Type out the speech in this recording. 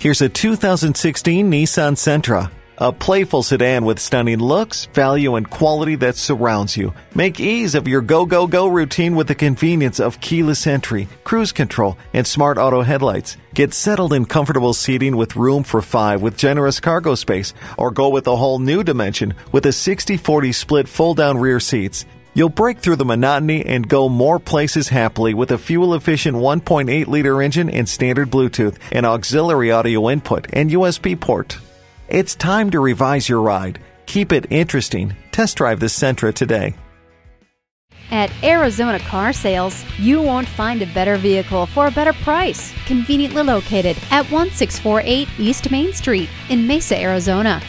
Here's a 2016 Nissan Sentra. A playful sedan with stunning looks, value, and quality that surrounds you. Make ease of your go, go, go routine with the convenience of keyless entry, cruise control, and smart auto headlights. Get settled in comfortable seating with room for five with generous cargo space, or go with a whole new dimension with a 60-40 split fold-down rear seats. You'll break through the monotony and go more places happily with a fuel efficient 1.8 liter engine and standard Bluetooth, and auxiliary audio input, and USB port. It's time to revise your ride. Keep it interesting. Test drive the Sentra today. At Arizona Car Sales, you won't find a better vehicle for a better price. Conveniently located at 1648 East Main Street in Mesa, Arizona.